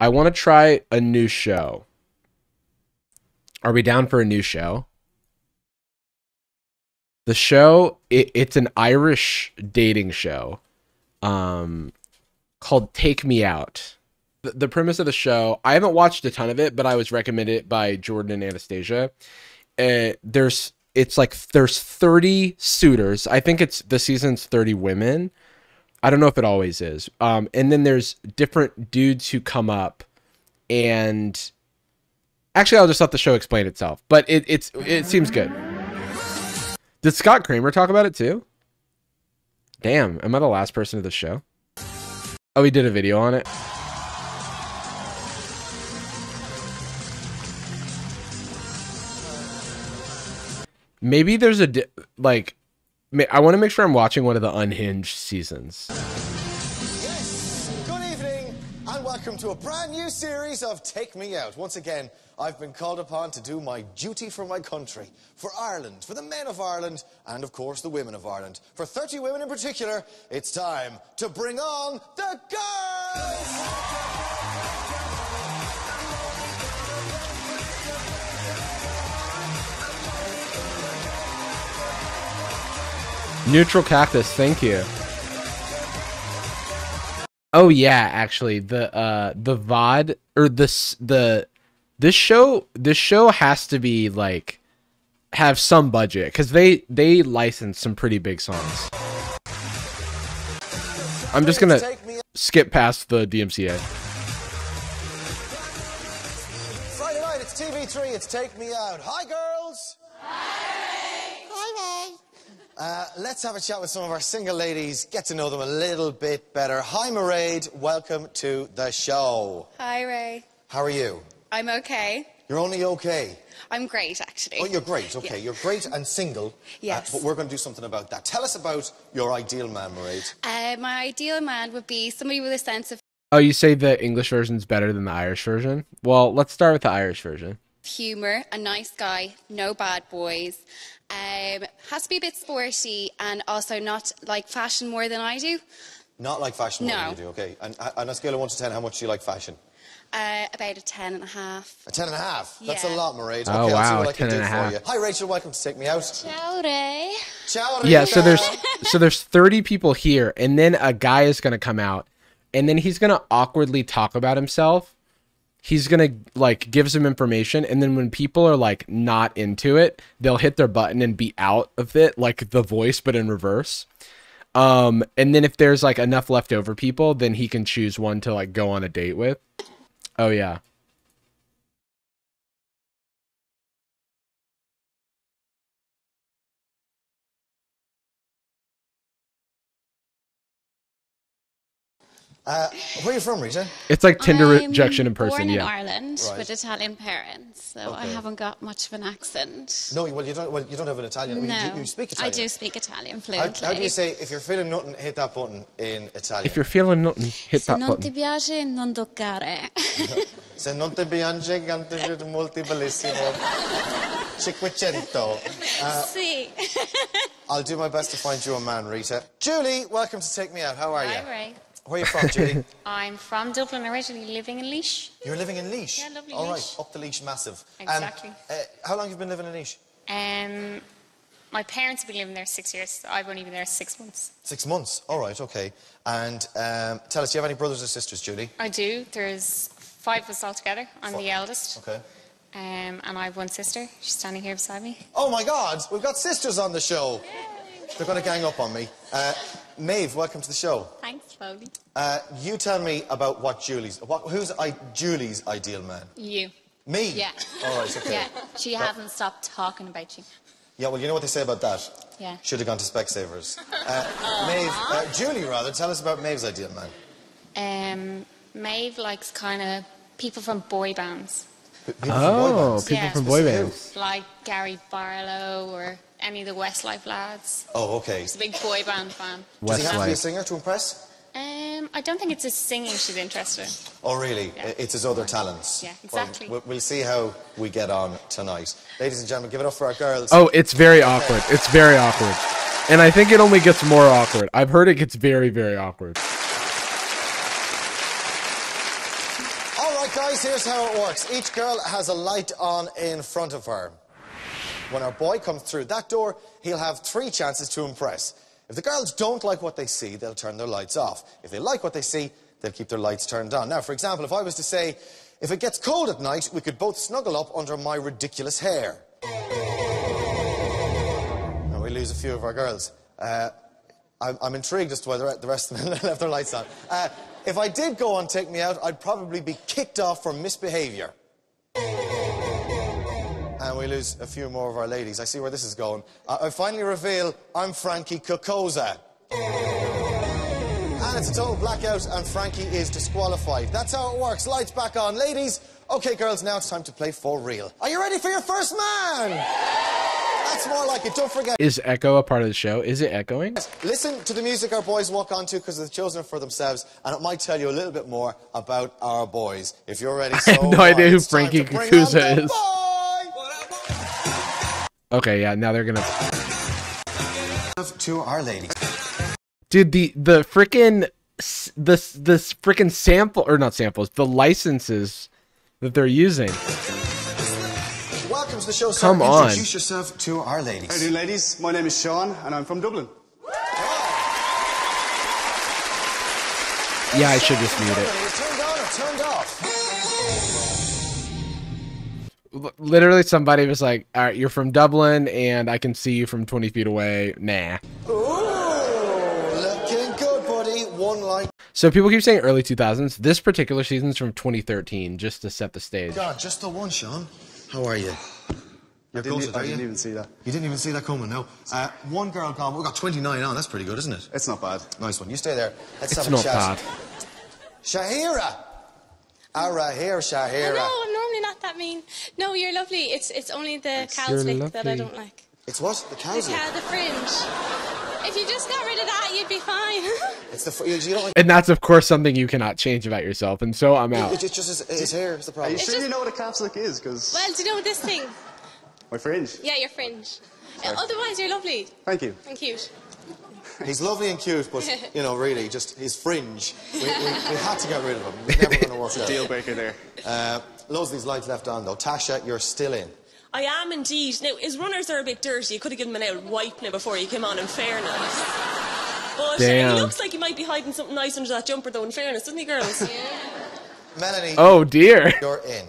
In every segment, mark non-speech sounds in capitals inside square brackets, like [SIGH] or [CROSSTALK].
I want to try a new show. Are we down for a new show? The show it, it's an Irish dating show, um, called Take Me Out. The, the premise of the show, I haven't watched a ton of it, but I was recommended by Jordan and Anastasia. Uh, there's it's like there's 30 suitors. I think it's the season's 30 women. I don't know if it always is. Um, and then there's different dudes who come up and actually I'll just let the show explain itself. But it it's it seems good. Did Scott Kramer talk about it too? Damn, am I the last person of the show? Oh, he did a video on it. Maybe there's a like I want to make sure I'm watching one of the unhinged seasons. Yes, good evening, and welcome to a brand new series of Take Me Out. Once again, I've been called upon to do my duty for my country, for Ireland, for the men of Ireland, and of course the women of Ireland. For 30 women in particular, it's time to bring on the girls! Neutral cactus, thank you. Oh yeah, actually, the uh the VOD or this the this show this show has to be like have some budget because they they license some pretty big songs. I'm just gonna skip past the DMCA. Friday night, it's TV3, it's Take Me Out. Hi, girls! Hi, Ray! Uh, let's have a chat with some of our single ladies, get to know them a little bit better. Hi, Mairead, welcome to the show. Hi, Ray. How are you? I'm okay. You're only okay. I'm great, actually. Oh, you're great, okay. Yeah. You're great and single. Yes. Uh, but we're going to do something about that. Tell us about your ideal man, Mairead. Uh, my ideal man would be somebody with a sense of Oh, you say the English version's better than the Irish version? Well, let's start with the Irish version. Humour, a nice guy, no bad boys. Um, has to be a bit sporty and also not like fashion more than I do. Not like fashion, No. than you do, okay? And uh, on a scale of 1 to 10, how much do you like fashion? Uh, about a ten and a half. A 10 and a half. That's a lot, Mairead. Okay, Oh, I'll see wow, what a I can 10 do and a for half. you. Hi, Rachel. Welcome to Take Me Out. Ciao, Ray. Ciao, Yeah, so there's [LAUGHS] so there's 30 people here and then a guy is going to come out and then he's going to awkwardly talk about himself. He's to like give some information and then when people are like not into it, they'll hit their button and be out of it like the voice but in reverse. Um and then if there's like enough leftover people, then he can choose one to like go on a date with. Oh yeah. Uh, where are you from, Rita? It's like Tinder I'm rejection in person, born in yeah. Ireland Right. with Italian parents, so I haven't got much of an accent. No, well, you don't, well, you don't have an Italian. No, You, do, you speak Italian. I do speak Italian How, fluently. how do you say, if you're feeling nothing, hit that button in Italian? If you're feeling nothing, hit Se that non ti button. piace, non toccare. [LAUGHS] Se non ti piace, cante molto bellissimo. [LAUGHS] Cinquecento. Uh, sì. I'll do my best to find you a man, Rita. Julie, welcome to Take Me Out. How are you? Hi, Ray. Where are you from, Julie? [LAUGHS] I'm from Dublin originally, living in Laois. You're living in Laois? Yeah, lovely All right, Laois. up the Laois, massive. Um, Exactly. uh, how long have you been living in Laois? Um, my parents have been living there six years. So I've only been there six months. Six months. All right, okay. And um, tell us, do you have any brothers or sisters, Julie? I do. There's five of us all together. I'm the eldest. Okay. Um, and I have one sister. She's standing here beside me. Oh my God, we've got sisters on the show. They're going to gang up on me. Uh, Maeve, welcome to the show. Thanks, Foley. Uh, you tell me about what Julie's, what, who's I, Julie's ideal man? You. Me? Yeah. All right, okay. Yeah. She hasn't stopped talking about you. Yeah, well, you know what they say about that? Yeah. Should have gone to Specsavers. [LAUGHS] Uh, Maeve, uh, Julie, rather, tell us about Maeve's ideal man. Um, Maeve likes kind of people from boy bands, people Oh, bands. people Yeah. from boy bands. like Gary Barlow or any of the Westlife lads. Oh, okay. She's a big boy band fan. Does he have to be a singer to impress? Um, I don't think it's his singing she's interested in. Oh, really? Yeah. It's his other talents. Yeah, exactly. we'll, we'll see how we get on tonight. Ladies and gentlemen, give it up for our girls. Oh, it's very awkward. It's very awkward. And I think it only gets more awkward. I've heard it gets very, very awkward. Right, guys, here's how it works. Each girl has a light on in front of her. When our boy comes through that door, he'll have three chances to impress. If the girls don't like what they see, they'll turn their lights off. If they like what they see, they'll keep their lights turned on. Now, for example, if I was to say, if it gets cold at night, we could both snuggle up under my ridiculous hair. Now, we lose a few of our girls. Uh, I'm, I'm intrigued as to why the rest of them [LAUGHS] left their lights on. Uh, if I did go on Take Me Out, I'd probably be kicked off for misbehaviour. And we lose a few more of our ladies. I see where this is going. I, I finally reveal I'm Frankie Kokoza. And it's a total blackout, and Frankie is disqualified. That's how it works. Lights back on. Ladies, okay, girls, now it's time to play for real. Are you ready for your first man? That's more like it. Don't forget. Is Echo a part of the show? Is it echoing? Listen to the music our boys walk onto because they've chosen it for themselves, and it might tell you a little bit more about our boys. If you're ready, so [LAUGHS] I have no uh, idea who Frankie Kakuza is. Okay, yeah, now they're gonna. To our ladies. Dude, the the freaking this this freaking sample or not samples, the licenses that they're using. Welcome to the show. sir. Come on. Introduce yourself to our ladies. you do, ladies? My name is Sean, and I'm from Dublin. Yeah, I should just mute it turned on or turned off? L- Literally, somebody was like, "All right, you're from Dublin, and I can see you from 20 feet away." Nah. Ooh, looking good, buddy. One light. So people keep saying early 2000s. This particular season's from 2013, just to set the stage. God, just the one, Sean. How are you? You're I didn't, gutted, I didn't even see that. You didn't even see that coming, no. Uh, one girl gone. We've got 29 on. That's pretty good, isn't it? It's not bad. Nice one. You stay there. Let's It's have a not chat. bad. Shahira. Ara here, Shahira. No, I'm normally not that mean. No, you're lovely. It's it's only the You're cow's lick that I don't like. It's what? The The cows. cow, the fringe. If you just got rid of that, you'd be fine. [LAUGHS] It's the. fr- You you don't like. And that's of course something you cannot change about yourself. And so I'm out. It's just, just his, his hair is the Are problem. you sure just- you know what a capsule is? Because well, do you know what this thing? My fringe. Yeah, your fringe. Uh, otherwise, you're lovely Thank you. and cute. He's lovely and cute, but [LAUGHS] you know, really, just his fringe. We, we, we [LAUGHS] had to get rid of him. It's never going to work out. Deal breaker there. Uh, loads of these lights left on though. Tasha, you're still in. I am indeed. Now, his runners are a bit dirty. You could have given him an out wipe now before you came on, in fairness. But Damn. he looks like he might be hiding something nice under that jumper, though, in fairness, doesn't he, girls? Melanie, Oh dear. you're in.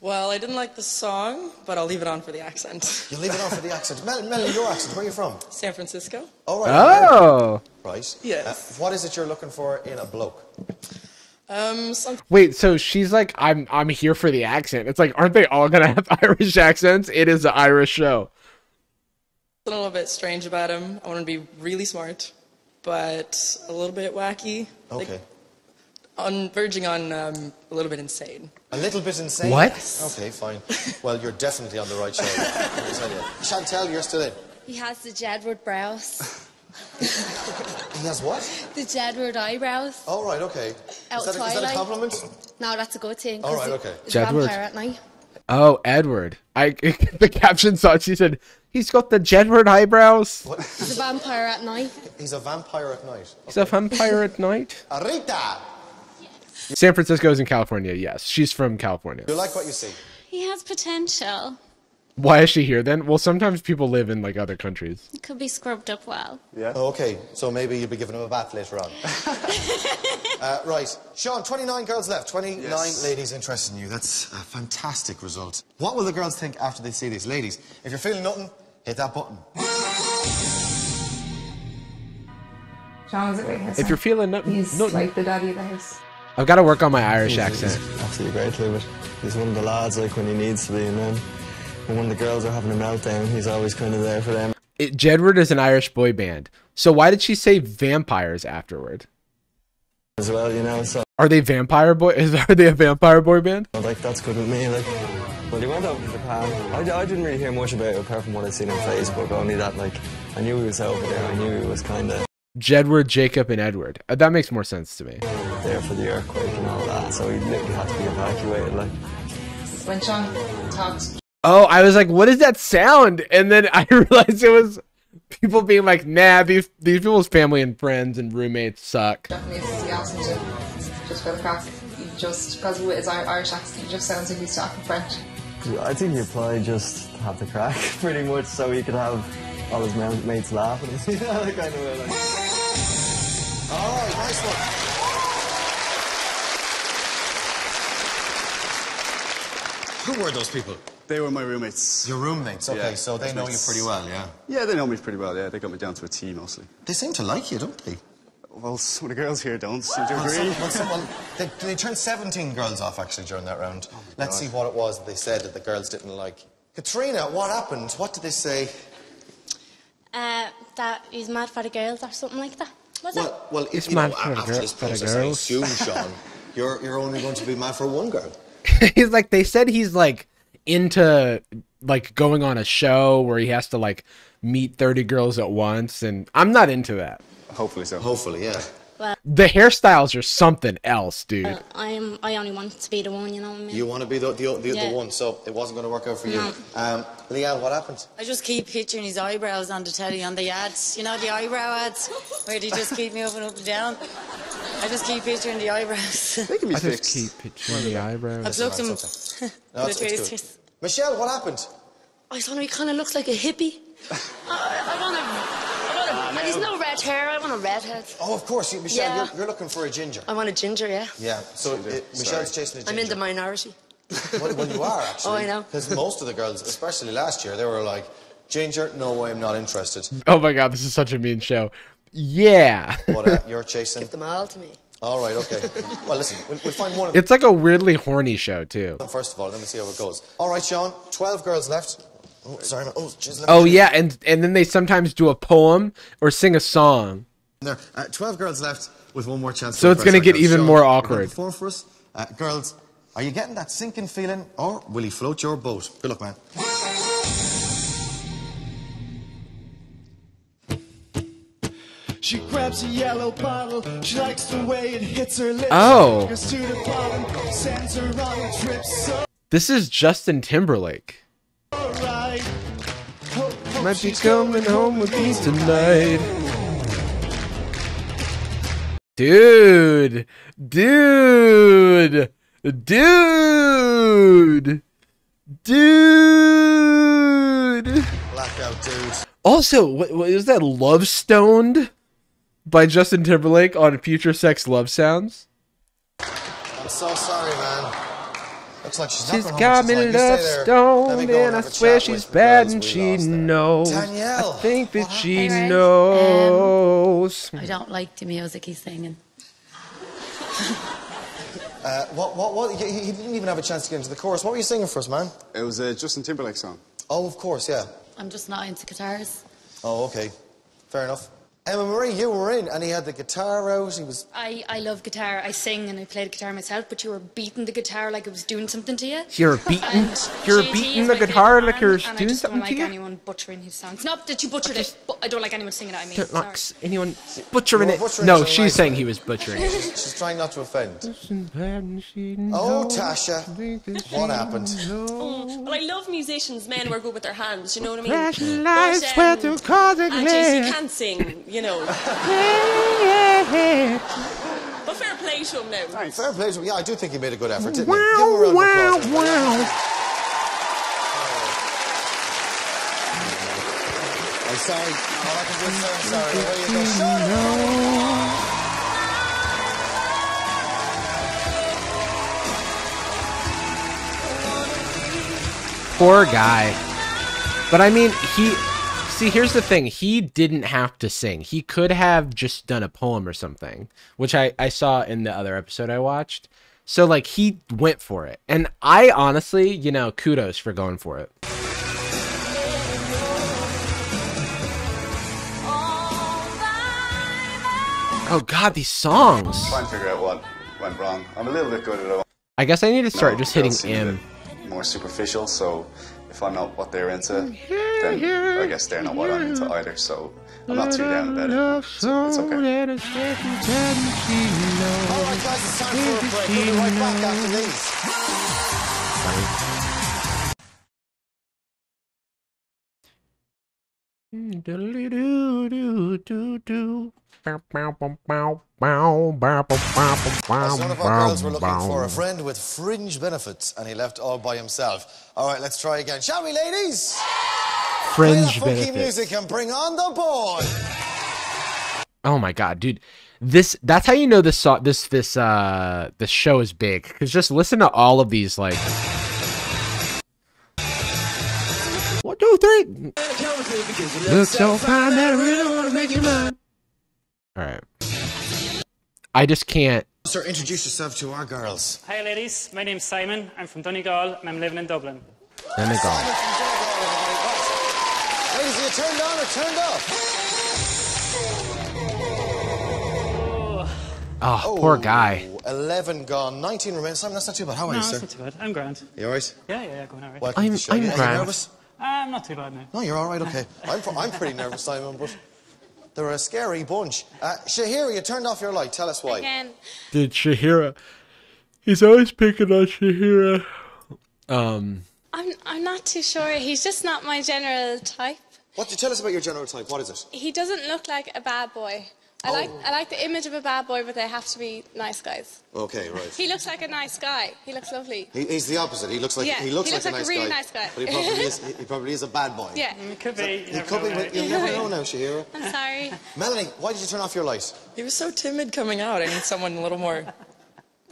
Well, I didn't like the song, but I'll leave it on for the accent. You leave it on for the accent. Mel- Melanie, your accent. Where are you from? San Francisco? All right. Oh. Right. Yes. Uh, what is it you're looking for in a bloke? Um, something Wait, so she's like, I'm I'm here for the accent. It's like, aren't they all gonna have [LAUGHS] Irish accents? It is an Irish show. a little bit strange about him. I want to be really smart, but a little bit wacky. Like, Okay. On verging on um, a little bit insane. A little bit insane. What? Okay, fine. Well, you're definitely on the right show. let me tell you. Chantel, you're still in. He has the Jedward brows. [LAUGHS] He has what? The Jedward eyebrows. All right, okay. Out Is that, a, is that a compliment? No, that's a good thing. 'cause All right, okay. It's a Jedward. vampire at night. Oh, Edward. I [LAUGHS] the caption saw it. She said, "He's got the Jedward eyebrows. What? He's a vampire at night. He's a vampire at night. He's a vampire at night." [LAUGHS] Rita, San Francisco is in California. Yes, she's from California. you like what you see? He has potential. Why is she here then? Well, sometimes people live in like other countries. He could be scrubbed up well. Yeah. Oh, okay, so maybe you'll be giving him a bath later on. [LAUGHS] uh, right, Sean, 29 girls left, 29 Yes. ladies interested in you. That's a fantastic result. What will the girls think after they see these? Ladies, if you're feeling nothing, hit that button. Sean's is a great husband. If you're feeling no, He's no, like the daddy of the house. I've got to work on my Irish He's- accent. He's absolutely great live. He's one of the lads like when he needs to be, and then when one of the girls are having a meltdown, he's always kind of there for them. It, Jedward is an Irish boy band. So why did she say vampires afterward? as well, you know. So Are they vampire boy? Is are they a vampire boy band? like that's good with me. Like, well, he went over to Japan. I, I didn't really hear much about it apart from what I'd seen on Facebook. Only that like I knew he was over there. I knew he was kind of Jedward, Jacob, and Edward. Uh, that makes more sense to me. there for the earthquake and all that. So he literally had to be evacuated. Like. When Sean talked Oh, I was like, what is that sound? And then [LAUGHS] I realized it was people being like, nah, these these people's family and friends and roommates suck. Japanese, he asked him to just for the crack. just because with his Irish accent, he just sounds like he's talking French. I think he probably just to have the crack, [LAUGHS] pretty much, so he could have all his mates laugh at him. [LAUGHS] yeah, that kind of way. Like. All right, nice one. Who were those people? They were my roommates. Your roommates. Okay, Yeah, so they know you pretty well, yeah. Yeah, they know me pretty well, yeah. They got me down to a T mostly. They seem to like you, don't they? Well, some of the girls here don't seem to Well, agree. some, well, someone, [LAUGHS] they, they turned 17 girls off actually during that round. Let's see what it was that they said that the girls didn't like. Katrina, what happened? What did they say? Uh, that he's mad for the girls or something like that. Was it? Well, well, It's you mad know, for the after gir- this for the I girls. assume, [LAUGHS] Sean, you're, you're only going to be mad for one girl. [LAUGHS] he's like they said he's like into like going on a show where he has to like meet 30 girls at once and I'm not into that. Hopefully so. Hopefully, yeah. The hairstyles are something else, dude. Uh, I'm, I only want to be the one, you know what I mean? You want to be the, the, the, Yeah. the one, so it wasn't going to work out for you. No. Um, Leanne, what happened? I just keep picturing his eyebrows on the telly on the ads. You know the eyebrow ads where they just keep me up and up and down. I just keep picturing the eyebrows. [LAUGHS] They can be I just keep picturing the eyebrows. I've looked them. [LAUGHS] That's okay. No, it's, it's tweezers. good. Michelle, what happened? I thought he kind of looks like a hippie. [LAUGHS] I, I want a, I want a, he's no red hair. I want a redhead. Oh, of course, you, Michelle, Yeah. you're, you're looking for a ginger. I want a ginger. Yeah. Yeah, so it, Michelle's chasing a ginger. I'm in the minority. [LAUGHS] well, well, you are [LAUGHS] actually. Oh, I know. Because most of the girls, especially last year, they were like, "Ginger, no way, I'm not interested." Oh my god, this is such a mean show. Yeah. What uh, [LAUGHS] you're chasing? Give them all to me. All right, okay. Well, listen, we'll, we'll find one of It's like a weirdly horny show too. first of all. let we'll see how it goes. All right, Sean. Twelve girls left. Oh, sorry. no- Oh, jeez. let me Oh yeah, and and then they sometimes do a poem or sing a song. There. Uh, Twelve girls left with one more chance. So for it's gonna get even Sean, more awkward. Perform for us, uh, girls. Are you getting that sinking feeling, or will he float your boat? Good luck, man. She grabs a yellow bottle. She likes the way it hits her lips. Oh. To the bottom, sends her on a trip. So This is Justin Timberlake. Right. Hope, hope Might be she's coming home with me tonight. Dude, dude, dude, dude. Blackout, dude. Also, what, what is that Love Stoned by Justin Timberlake on Future Sex Love Sounds? I'm so sorry, man. Looks like she's, She's not got me home. She's like, love "You stay there. Let me stoned, and I swear she's bad and she lost knows. Danielle, I think that she Hey, Ray. knows. I don't like the music he's singing. [LAUGHS] Uh, what, what, what, he, he didn't even have a chance to get into the chorus. What were you singing for us, man? It was a Justin Timberlake song. Oh, of course, yeah. I'm just not into guitars. Oh, okay. Fair enough. Emma Marie, you were in, and he had the guitar out. He was. I, I love guitar. I sing and I play the guitar myself, but you were beating the guitar like it was doing something to you. You're beating, you're JT beating the guitar favourite like you're band, and I doing just something don't to like you. anyone butchering his songs. Not that you butchered it, but I don't like anyone singing it. I mean, Don't like s- anyone butchering You it. butchering No, it in she's nice saying he was butchering it. [LAUGHS] She's trying not to offend. Oh, Tasha, what happened? Mm. Well, I love musicians, men who are good with their hands, you know what I mean? Flashing But, lights swear um, to cause a and glare. JC can sing, you know. But fair play to him now. Fair play to him. Yeah, I do think he made a good effort, didn't he? Wow, Give him a round wow, of applause. wow. Oh. I'm sorry. All I can do is say I'm sorry. There you go. Shut up. Poor guy. But I mean, he. See, here's the thing. He didn't have to sing. He could have just done a poem or something, which I, I saw in the other episode I watched. So, like, he went for it. And I honestly, you know, kudos for going for it. Oh, God, these songs. Try and figure out what went wrong. I'm a little bit good at it. I guess I need to start No, just hitting girls seem a M. More superficial, so if I'm not what they're into, then I guess they're not what I'm into either. So I'm not too down about it. So it's okay. All right, guys, it's time for a break. We'll be right back after these. As one of our girls were looking for a friend with fringe benefits, and he left all by himself. All right, let's try again, shall we, ladies? Play that Fringe funky benefits. music and bring on the boy. Oh my god, dude. This that's how you know this song this this uh this show is big cuz just listen to all of these like One, two, three. Look so fine that I really want to make you mine. All right. I just can't. Sir, introduce yourself to our girls. Hi ladies, my name's Simon. I'm from Donegal and I'm living in Dublin. Let me go. Ladies, are you turned on or turned off? Oh, poor guy. 11 gone, 19 remain. Simon, that's not too bad. How are no, you, that's sir? not too bad. I'm grand. You alright? Yeah, yeah, yeah, going alright. Welcome to the show. I'm Are you grand. nervous? I'm not too bad now. No, you're alright, okay. [LAUGHS] I'm, I'm pretty nervous, Simon, but they're a scary bunch. Uh, Shahira, you turned off your light. Tell us why. Again, Dude, Shahira. He's always picking on Shahira. Um I'm, I'm not too sure. He's just not my general type. What? Tell us about your general type. What is it? He doesn't look like a bad boy. I like oh. I like the image of a bad boy, but they have to be nice guys. Okay, right. He looks like a nice guy. He looks lovely. He, he's the opposite. He looks like Yeah, he looks he like, looks like a a nice really guy. nice guy. But he probably is. [LAUGHS] He probably is a bad boy. Yeah. Mm, it could be. He could be. but You never know now, Shahira. I'm sorry. [LAUGHS] Melanie, why did you turn off your light? He was so timid coming out. I need someone a little more.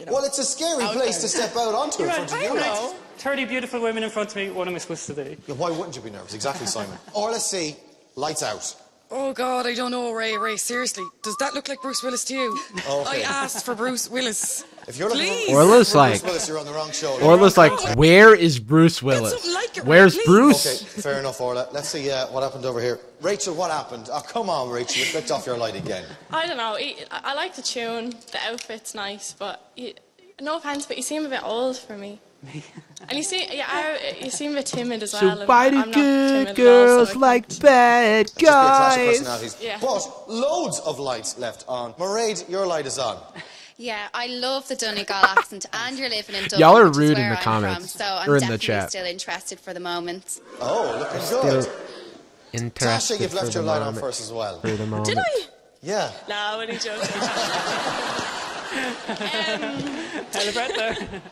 Well, it's a scary Out place there. to step out onto in front of you. know. 30 beautiful women in front of me, what am I supposed to do? Yeah, Why wouldn't you be nervous? Exactly, Simon. [LAUGHS] or let's see, lights out. Oh God, I don't know, Ray. Ray, seriously, does that look like Bruce Willis to you? Okay. I asked for Bruce Willis. If you're looking Please. for Orla's for like- Bruce Willis, you're on the wrong show. Orla's like, where is Bruce Willis? like it, Where's please. Bruce? Okay, fair enough, Orla. Let's see uh, what happened over here. Rachel, what happened? Oh, come on, Rachel. You flicked off your light again. I don't know. I I like the tune. The outfit's nice, but you, no offense, but you seem a bit old for me. And you seem, yeah, I, you seem a bit timid as well. So and why do I'm good timid at so girls like can't- bad Just be a guys? Yeah. But loads of lights left on. Mairead, your light is on. [LAUGHS] Yeah, I love the Donegal accent, and you're living in Dublin. Y'all are rude in the I'm comments, From, so I'm or in the chat. still interested for the moment. Oh, looking Still good. interested Tasha, you've left your light on first as well. For the moment. Did I? Yeah. No, I'm only joking. Hell [LAUGHS] about [LAUGHS] um, there.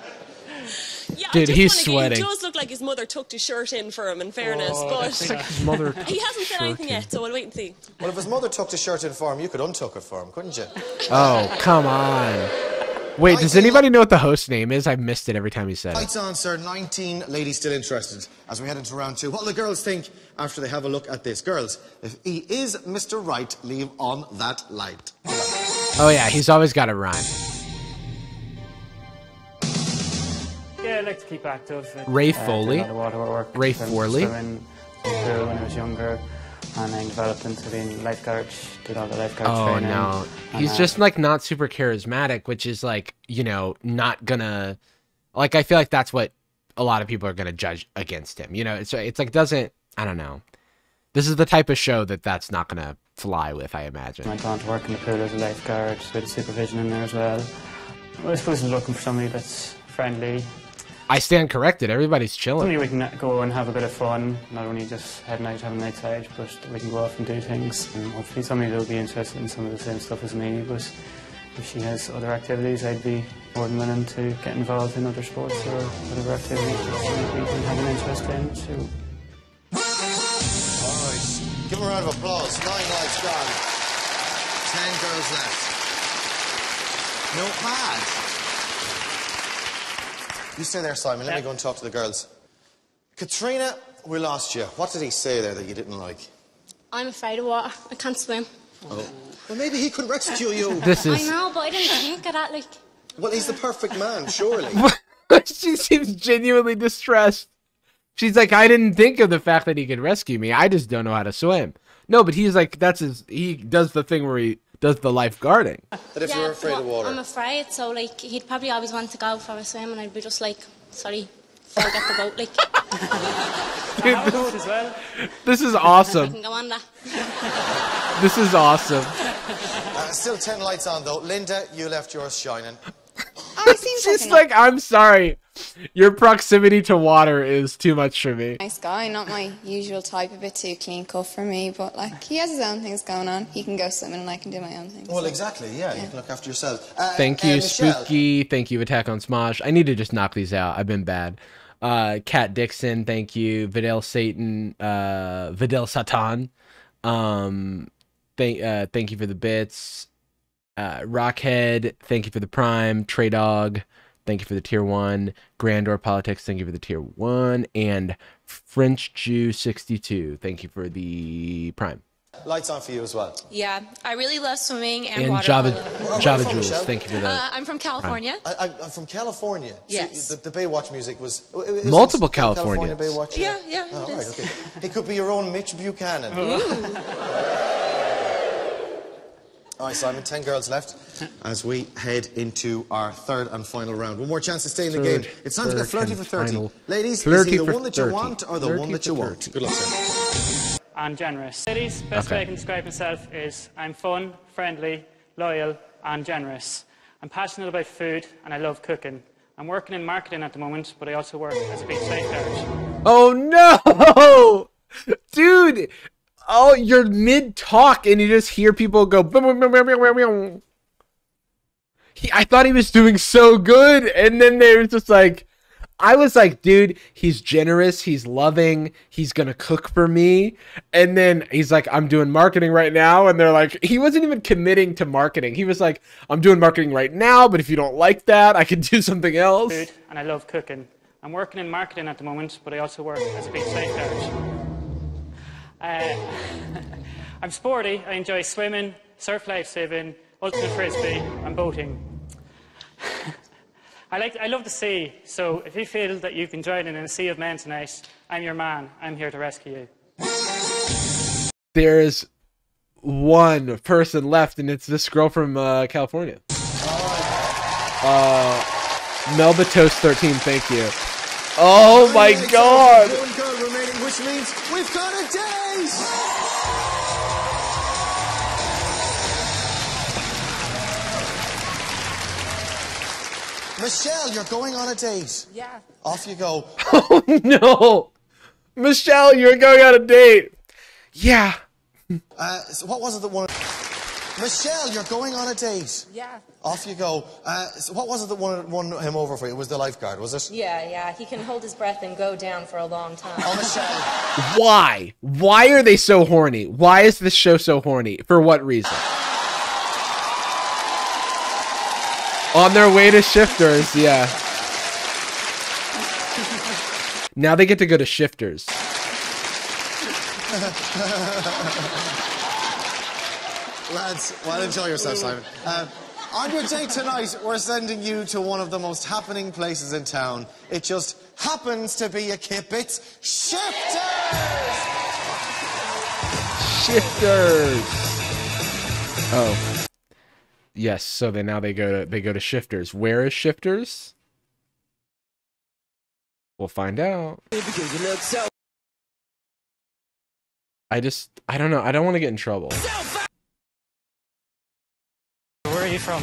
Yeah, Dude, he's wanna sweating. He does look like his mother tucked his shirt in for him, in fairness, Oh, but like His mother [LAUGHS] he hasn't said anything shirt yet, so we'll wait and see. Well, if his mother tucked his shirt in for him, you could untuck it for him, couldn't you? Oh, come on. Wait, does anybody know what the host name is? I've missed it every time he said it. Lights on, sir. 19 ladies still interested as we head into round two. What will the girls think after they have a look at this? Girls, if he is Mr. Right, leave on that light. Oh yeah, he's always got a rhyme. Like to keep active. Ray Uh, Foley? lot of water work. Ray Foley. Swimming, when I was younger, and then developed into being lifeguard. Did all the lifeguard Oh training. no, and, he's uh, just like not super charismatic, which is like you know not gonna like I feel like that's what a lot of people are gonna judge against him. You know, it's it's like doesn't I don't know. This is the type of show that that's not gonna fly with, I imagine. Went on to work in the pool as a lifeguard, with supervision in there as well. Well, I suppose I'm looking for somebody that's friendly, I stand corrected. Everybody's chilling. somebody we can go and have a bit of fun, not only just heading out having a night side, but we can go off and do things. And hopefully somebody that'll be interested in some of the same stuff as me, but if she has other activities, I'd be more than willing to get involved in other sports or whatever activities that we can have an interest in. So All right. Give him a round of applause. Nine lights gone. Ten girls left. No bad. You stay there, Simon. Let me go and talk to the girls. Katrina, we lost you. What did he say there that you didn't like? I'm afraid of water. I can't swim. Oh. Well, maybe he could rescue you. [LAUGHS] This is... I know, but I didn't think of that. Like, Well, he's the perfect man, surely. [LAUGHS] she seems genuinely distressed. She's like, I didn't think of the fact that he could rescue me. I just don't know how to swim. No, but he's like, that's his. He does the thing where he does the lifeguarding. That if yeah, you're afraid but of water. I'm afraid. So, like, he'd probably always want to go for a swim, and I'd be just like, sorry, forget the boat. Like, [LAUGHS] Outboard as well. This is I awesome. can go on that. [LAUGHS] [LAUGHS] This is awesome. Uh, still ten lights on, though. Linda, you left yours shining. Oh, I seem She's like, I'm sorry. Your proximity to water is too much for me. Nice guy, not my usual type, a bit too clean cut for me, but like he has his own things going on. He can go swimming and I can do my own things. Well, exactly. Yeah, you can look after yourself. Uh, Thank uh, you, Michelle. Spooky. Thank you, Attack on Smosh. I need to just knock these out. I've been bad. Uh, Kat Dixon, thank you. Vidal Satan, uh, Vidal Satan. Um, thank, uh, thank you for the bits. Uh, Rockhead, thank you for the prime. Trey Dog, thank you for the tier one. Grandor Politics, thank you for the tier one. And French Jew 62, thank you for the prime. Lights on for you as well. Yeah, I really love swimming and, And water Java, polo. Java from, Jules, Michelle? thank you for that. Uh, I'm from California. I, I, I'm from California. So Yes. the, the Baywatch music was. is it Multiple California Californians. Baywatch. Yeah, yeah, Oh, it right, is. okay. It could be your own Mitch Buchanan. [LAUGHS] All right, Simon, 10 girls left [LAUGHS] as we head into our third and final round. One more chance to stay in the Third, game. It's time to get third flirty for 30. final. Ladies, is Flirty he the one that you 30. want or the one that for you want? Good luck, sir. I'm generous. Ladies, best Okay. way I can describe myself is I'm fun, friendly, loyal, and generous. I'm passionate about food and I love cooking. I'm working in marketing at the moment, but I also work as a beach lifeguard. Oh no, [LAUGHS] dude! Oh, you're mid talk and you just hear people go. He, I thought he was doing so good, and then they were just like, I was like, dude, he's generous, he's loving, he's gonna cook for me, and then he's like, I'm doing marketing right now, and they're like, he wasn't even committing to marketing. He was like, I'm doing marketing right now, but if you don't like that, I can [LAUGHS] do something else. Food and I love cooking. I'm working in marketing at the moment, but I also work as a beach lifeguard. Uh, [LAUGHS] I'm sporty. I enjoy swimming, surf lifesaving, ultimate frisbee, and boating. [LAUGHS] I like, I love the sea, so if you feel that you've been drowning in a sea of men tonight, I'm your man. I'm here to rescue you. there's one person left, and it's this girl from uh, California. Uh, Melba Toast 13, thank you. Oh my god! One girl remaining, which means we've got a date! Michelle, you're going on a date. Yeah. Off you go. [LAUGHS] Oh no! Michelle, you're going on a date! Yeah. Uh, so what was it that won? Michelle, you're going on a date. Yeah. Off you go. Uh, so what was it that won, won him over for you? It was the lifeguard, was it? Yeah, yeah. He can hold his breath and go down for a long time. Oh, Michelle. Why? Why are they so horny? Why is this show so horny? For what reason? On their way to Shifters, yeah. Now they get to go to Shifters. [LAUGHS] Lads, well, enjoy yourself, Simon. Uh, on your date tonight, we're sending you to one of the most happening places in town. It just happens to be a. It's Shifters! Shifters. Oh. Yes, so then now they go to they go to Shifters. Where is Shifters? We'll find out. I just I don't know. I don't want to get in trouble. Where are you from?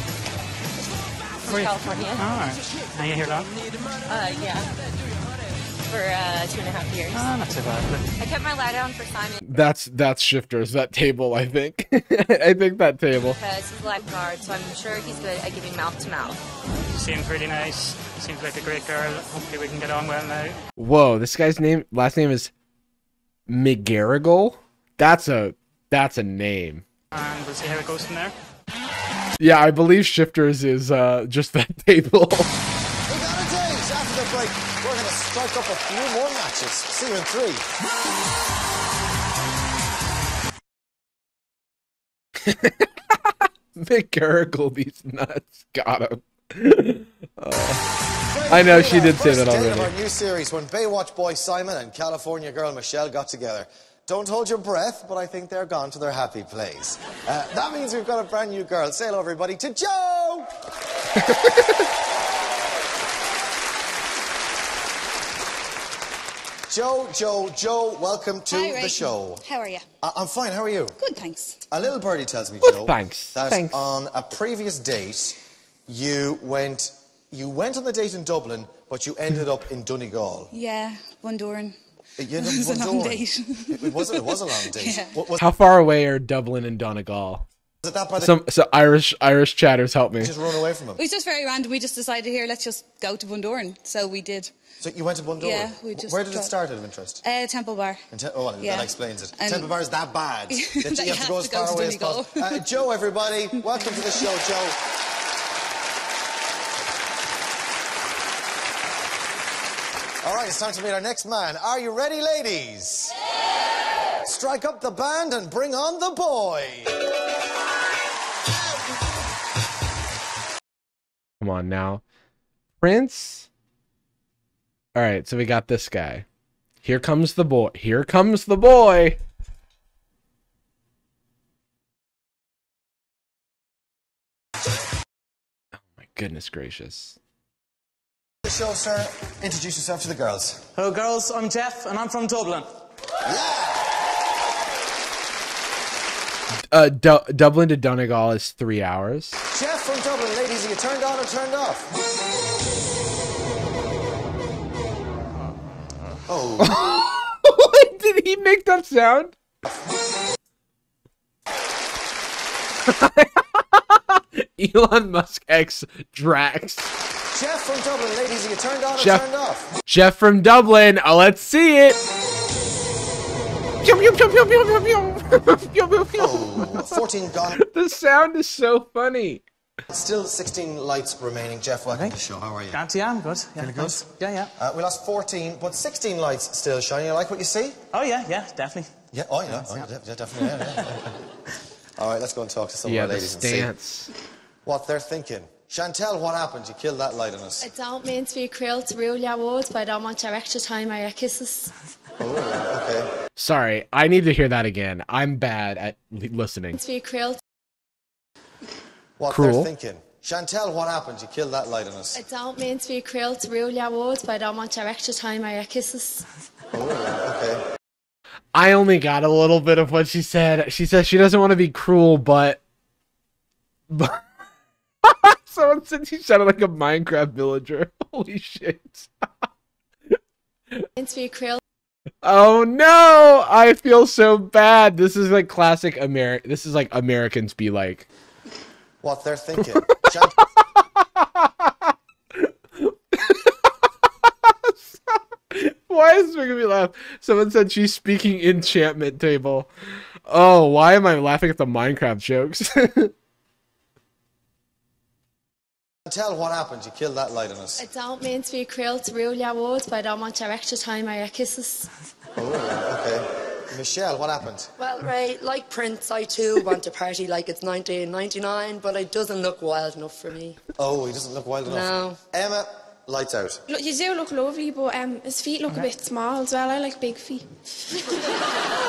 From California. Oh, are you here long? Uh, yeah. For uh, two and a half years. Oh, not too bad. I kept my lie down for Simon That's that's Shifters. That table, I think. [LAUGHS] I think that table. because he's a lifeguard, so I'm sure he's good at giving mouth to mouth. Seems really nice. Seems like a great girl. Hopefully we can get on well now. Whoa, this guy's name last name is McGarrigle. That's a that's a name. And we'll see how it goes from there. Yeah, I believe Shifters is uh just that [LAUGHS] table. We got a date! After the break, we're going to strike up a few more matches. See you in three. [LAUGHS] McGarrigle, these nuts. Got him. Uh, I know she did say that First date of already. our new series when Baywatch boy Simon and California girl Michelle got together. Don't hold your breath, but I think they're gone to their happy place. Uh, that means we've got a brand new girl. Say hello, everybody, to Joe! [LAUGHS] Joe, Joe, Joe, welcome to Hi, the Ray. show. How are you? I- I'm fine, how are you? Good, thanks. A little birdie tells me, Good, Joe, thanks. that Thanks. on a previous date, you went, you went on the date in Dublin, but you ended up in Donegal. Yeah, Bundoran. You [LAUGHS] ended It was a long Bundoran. date. It, it was [LAUGHS] it was a long date. Yeah. Wa- Was, How far away are Dublin and Donegal? was it that by the Some so Irish Irish chatters help me. just run away from him? It was just very random. We just decided here, let's just go to Bundoran. So we did. So you went to Bundoran? Yeah, we just Where did it start out of interest? Uh, Temple Bar. In Te- oh, well, Yeah. that explains it. And- Temple Bar is that bad [LAUGHS] that you That have to go as far to away as Donegal. possible. Uh, Joe, everybody, welcome to the show, Joe. Right, it's time to meet our next man. Are you ready, ladies? Strike up the band and bring on the boy. Come on now. Prince. All right, so we got this guy. Here comes the boy. Here comes the boy. Oh my goodness gracious. The show, sir. Introduce yourself to the girls. Hello, girls. I'm Jeff, and I'm from Dublin. Yeah! Uh, Du- Dublin to Donegal is three hours. Jeff from Dublin, ladies, are you turned on or turned off? [LAUGHS] Oh. Did he make that sound? [LAUGHS] Elon Musk X Drax. Jeff from Dublin, ladies, are you turned on or Jeff- turned off? Jeff from Dublin. Uh, let's see it. Pew, pew, pew, pew, pew, pew, pew. Pew, pew, pew. Oh, 14 gone. [LAUGHS] The sound is so funny. Still 16 lights remaining. Jeff, welcome to the show. How are you? Auntie, I'm good. Yeah, Feeling good? thanks. Yeah, yeah. Uh, we lost 14, but 16 lights still shining. You like what you see? Oh, yeah, yeah, definitely. Yeah, oh, yeah, oh, yeah, de- de- definitely. Yeah, yeah. [LAUGHS] All right, let's go and talk to some Yeah, of the our ladies and stance. see what they're thinking. Chantel, what happened? You killed that light on us. I don't mean to be cruel to rule your words, but I don't want your extra time or your kisses. Oh, okay. Sorry, I need to hear that again. I'm bad at listening. To be cruel. What Cruel. they're thinking. Chantel, what happened? You killed that light on us. I don't mean to be cruel to rule your words, but I don't want your extra time or your kisses. Oh, okay. I only got a little bit of what she said. She said she doesn't want to be cruel, but. but Someone said she sounded like a Minecraft villager. [LAUGHS] Holy shit. Mean to. Oh no! I feel so bad. This is like classic Ameri. This is like Americans be like. What they're thinking. [LAUGHS] [LAUGHS] Why is this making me laugh? Someone said she's speaking enchantment table. Oh, why am I laughing at the Minecraft jokes? Chantel, what happened? You killed that light on us. I don't mean to be cruel to rule your words, but I don't want your extra time or your kisses. Oh, okay. Michelle, what happened? Well, Ray, like Prince, I too want to party like it's 1999, but it doesn't look wild enough for me. Oh, he doesn't look wild enough. No. Emma, lights out. Look, you do look lovely, but um, his feet look a bit small as well. I like big feet. [LAUGHS]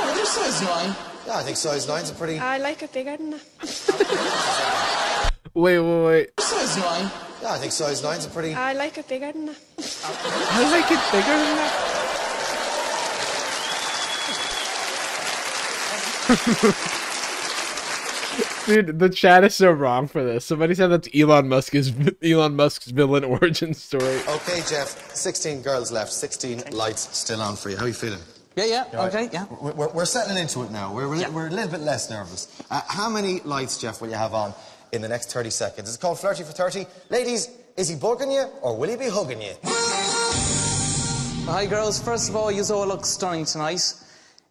Oh, they're size 9. Yeah, I think size 9's a pretty... I like it bigger than that. [LAUGHS] wait, wait, wait. Size 9? Yeah, I think size 9's a pretty... I like it bigger than that. I like it bigger than that. [LAUGHS] Dude, the chat is so wrong for this. Somebody said that's Elon Musk's Elon Musk's villain [LAUGHS] origin story. Okay, Jeff, 16 girls left, 16 lights still on for you. How are you feeling? Yeah, yeah, You all right? okay, yeah. We're, we're, we're settling into it now. We're, a li- we're a little bit less nervous. Uh, how many lights, Jeff, will you have on in the next 30 seconds? It's called Flirty for 30. Ladies, is he bugging you or will he be hugging you? Hi, girls. First of all, you all look stunning tonight.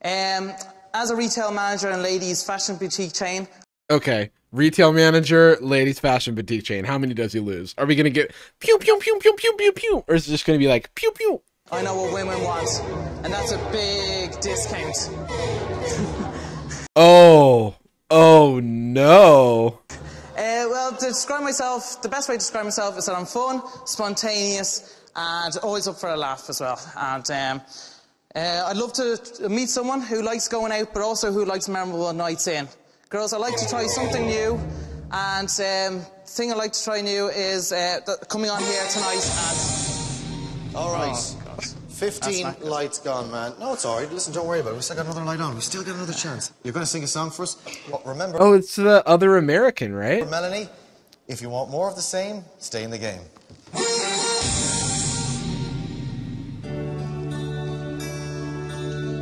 Um, as a retail manager in ladies' fashion boutique chain, Okay, retail manager, ladies fashion boutique chain. How many does he lose? Are we gonna get pew pew pew pew pew pew pew, or is it just gonna be like pew pew? I know what women want, and that's a big discount. [LAUGHS] Oh, oh no. Uh, well, to describe myself, the best way to describe myself is that I'm fun, spontaneous, and always up for a laugh as well. And um, uh, I'd love to meet someone who likes going out, but also who likes memorable nights in. Girls, I like to try something new, and um, the thing I like to try new is uh, coming on here tonight. And All right. Oh. 15 lights gone, man. No, it's all right. Listen, don't worry about it. We still got another light on. We still got another chance. You're going to sing a song for us? Well, remember... Oh, it's the other American, right? Melanie, if you want more of the same, stay in the game.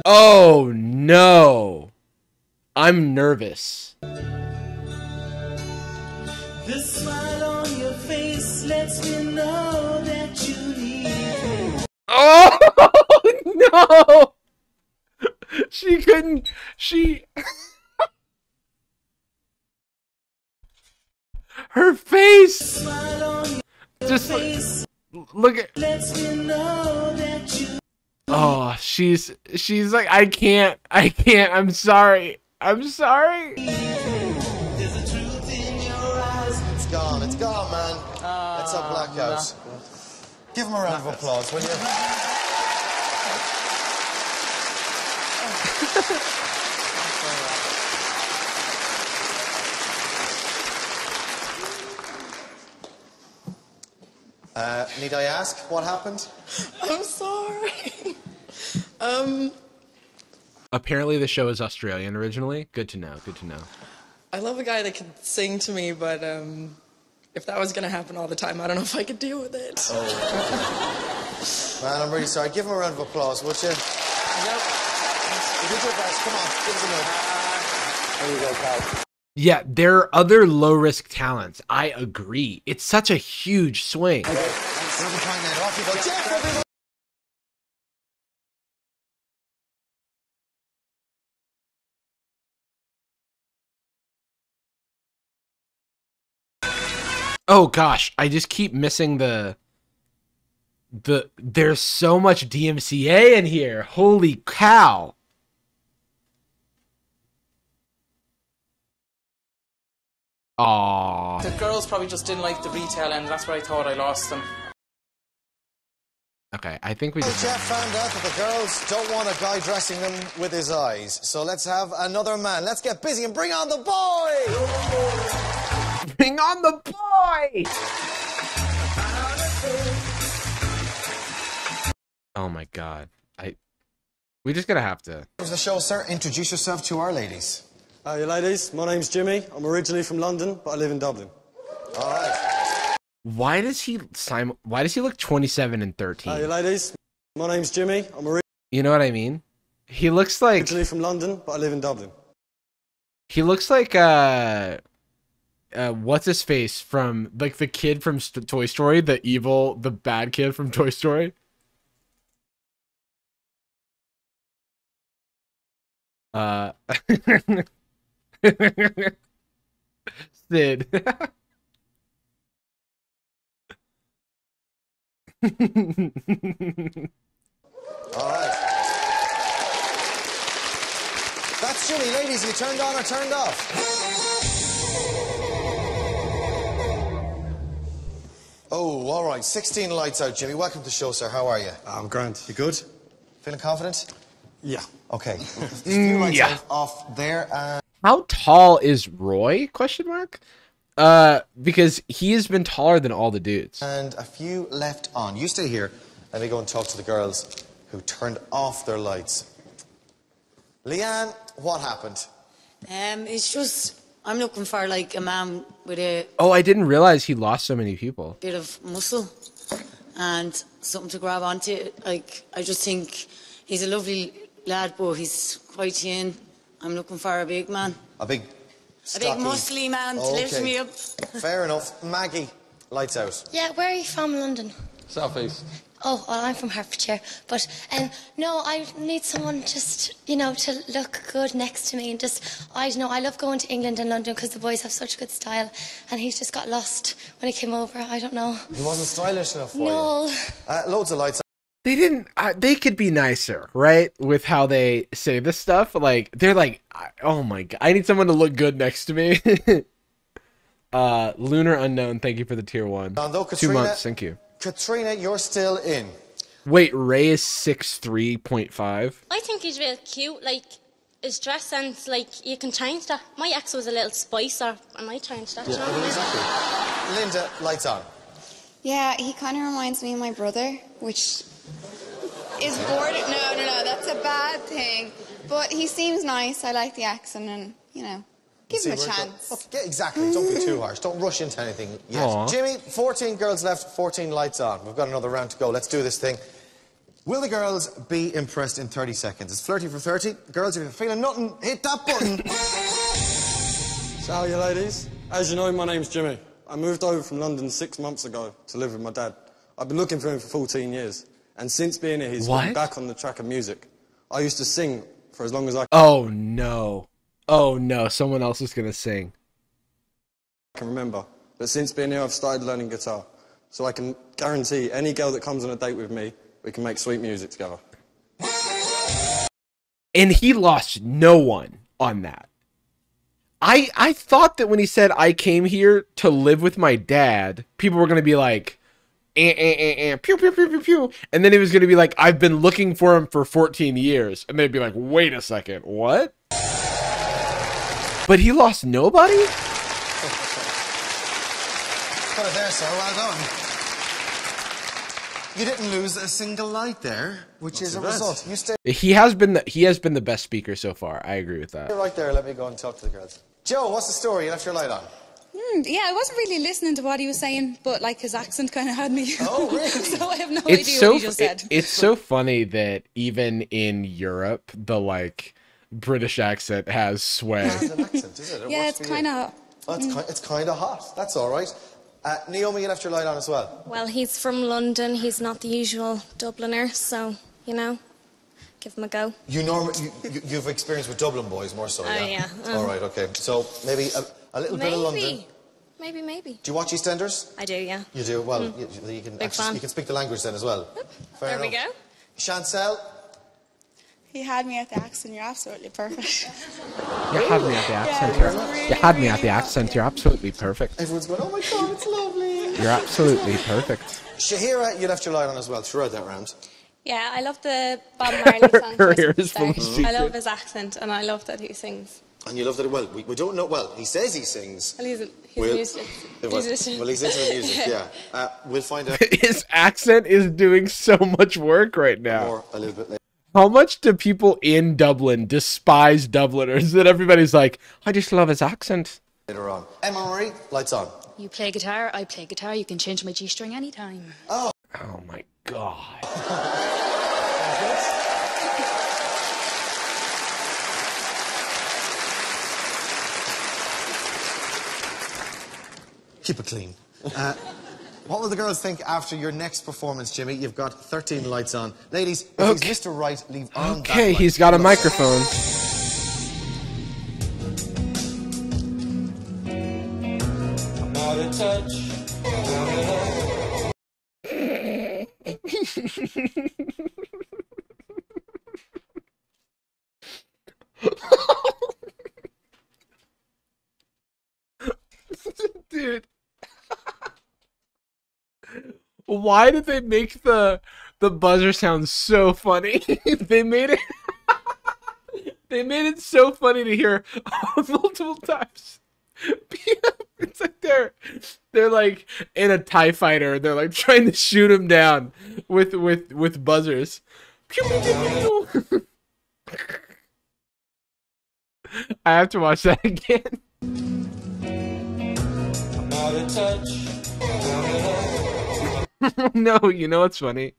Oh, no. I'm nervous. Smile on your face lets me know Oh [LAUGHS] no! She couldn't. She. [LAUGHS] Her face. Just look, look at. You Oh, she's she's like I can't. I can't. I'm sorry. I'm sorry. It's gone, it's gone, man. it's a blackout. Give him a round of applause, will you? Uh, need I ask what happened? [LAUGHS] I'm sorry. [LAUGHS] um, Apparently, the show is Australian originally. Good to know. Good to know. I love a guy that can sing to me, but um, if that was gonna happen all the time, I don't know if I could deal with it. Oh. Man, I'm really sorry. Give him a round of applause, would you? Yep. You did your best. Come on, give us a move. There you go, pal. Yeah, there are other low risk talents. I agree. It's such a huge swing. Another Oh gosh, I just keep missing the the there's so much DMCA in here. Holy cow. Aww. The girls probably just didn't like the retail end. That's where I thought I lost them. Okay, I think we just Jeff found out that the girls don't want a guy dressing them with his eyes. So let's have another man. Let's get busy and bring on the boy! Bring on the boy! Oh my god. I we just gonna have to Here's the show, sir. Introduce yourself to our ladies. Hi, ladies. My name's Jimmy. I'm originally from London, but I live in Dublin. All right. Why does he sim- why does he look 27 and 13? Hi, ladies. My name's Jimmy. I'm ori- You know what I mean? He looks like originally from London, but I live in Dublin. He looks like uh uh what's his face from like the kid from St- Toy Story, the evil, the bad kid from Toy Story. Uh [LAUGHS] Sid. All right. That's Jimmy. Ladies, you turned on or turned off? Oh, all right. 16 lights out, Jimmy. Welcome to the show, sir. How are you? I'm grand. You good? Feeling confident? Yeah. Okay. [LAUGHS] Just a few lights yeah. off there. And How tall is Roy? Question mark. Uh, because he has been taller than all the dudes. and a few left on. You stay here. Let me go and talk to the girls who turned off their lights. Leanne, what happened? Um, it's just I'm looking for like a man with a Oh, I didn't realize he lost so many people. bit of muscle and something to grab onto. Like I just think he's a lovely lad, but he's quite thin. I'm looking for a big man, A big, a big muscly man to lift Okay. me up. Fair enough. Maggie, lights out. Yeah, where are you from, London? Southeast. Oh, well, I'm from Hertfordshire. But um, no, I need someone just, you know, to look good next to me. And just, I don't know, I love going to England and London because the boys have such good style. And he's just got lost when he came over. I don't know. He wasn't stylish enough for No. you. Uh, loads of lights. They didn't. Uh, they could be nicer, right? With how they say this stuff. Like they're like, oh my god, I need someone to look good next to me. [LAUGHS] uh, lunar unknown. Thank you for the tier one. Although Two Katrina- months. Thank you. Katrina, you're still in. Wait, Ray is six three point five. I think he's real cute. Like his dress sense, like you can change that. My ex was a little spicer, and I changed that. you know what I mean? Linda, lights on. Yeah, he kind of reminds me of my brother, which is bored. No, no, no, that's a bad thing. But he seems nice. I like the accent, and you know, give See him a chance. goes. Yeah, exactly. Don't be too harsh. Don't rush into anything yet. Aw. Jimmy, 14 girls left, 14 lights on. We've got another round to go. Let's do this thing. Will the girls be impressed in 30 seconds? It's flirty for 30. Girls, if you're feeling nothing, hit that button. So, how are you ladies? As you know, my name's Jimmy. I moved over from London six months ago to live with my dad. I've been looking for him for 14 years. And since being here, he's What? been back on the track of music. I used to sing for as long as I could. Oh no. Oh no, someone else is gonna sing. I can remember. But since being here, I've started learning guitar. So I can guarantee any girl that comes on a date with me, we can make sweet music together. And he lost no one on that. I I thought that when he said I came here to live with my dad, people were gonna be like, eh, eh, eh, eh, pew pew pew pew pew, and then he was gonna be like, I've been looking for him for 14 years, and they'd be like, wait a second, what? But he lost nobody. Put it there, sir. Well done. You didn't lose a single light there, which is a too result. You stay He has been the, he has been the best speaker so far. I agree with that. right there. Let me go and talk to the girls. Joe, what's the story? You left your light on. Hmm, yeah, I wasn't really listening to what he was saying, but like his accent kind of had me. Oh, really? [LAUGHS] so I have no it's idea so what he just said. it- said. it's so funny that even in Europe, the like British accent has sway. It's an accent, is it? It yeah, it's kind of. Oh, it's, ki- it's kind of hot. That's all right. Uh, Naomi, you left your light on as well. Well, he's from London. He's not the usual Dubliner, so, you know, give him a go. You normally you, you, you've experience with Dublin boys more so. Oh, yeah. yeah. all right. Okay. So maybe a, a little bit of London. Maybe. Maybe, maybe. Do you watch EastEnders? I do, yeah. You do. Well, Mm. you, you can Big actually fan. you can speak the language then as well. Fair there we go. Chantel, He had me at the accent. You're absolutely perfect. [LAUGHS] You had me at the accent. You're, you had me at the accent. You're absolutely perfect. everyone's going, oh my god, it's lovely. You're absolutely perfect. Shahira, you left your light on as well throughout that round. Yeah, I love the Bob Marley song. Her first hair at the is full of start. I love his accent and I love that he sings. And you loved it well. We, we don't know. Well, he says he sings. Well, he's a, he's We'll- a music, Well, musician. well, he's into the music, [LAUGHS] yeah. Uh, we'll find out [LAUGHS] His accent is doing so much work right now. more a little bit later. How much do people in Dublin despise Dubliners that everybody's like, I just love his accent? Later on. Emma Marie, lights on. You play guitar, I play guitar. You can change my G string anytime. Oh. Oh my god. Keep it clean. Uh, what will the girls think after your next performance, Jimmy? You've got 13 lights on. Ladies, if he's Mr. Right, leave on Okay, light. he's got a microphone. I'm out of touch. [LAUGHS] Dude. Why did they make the the buzzer sound so funny? [LAUGHS] they made it [LAUGHS] They made it so funny to hear [LAUGHS] multiple times. it's like they're they're like in a TIE fighter and they're like trying to shoot him down with with with buzzers. I have to watch that again. [LAUGHS] no, you know what's funny?